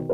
It's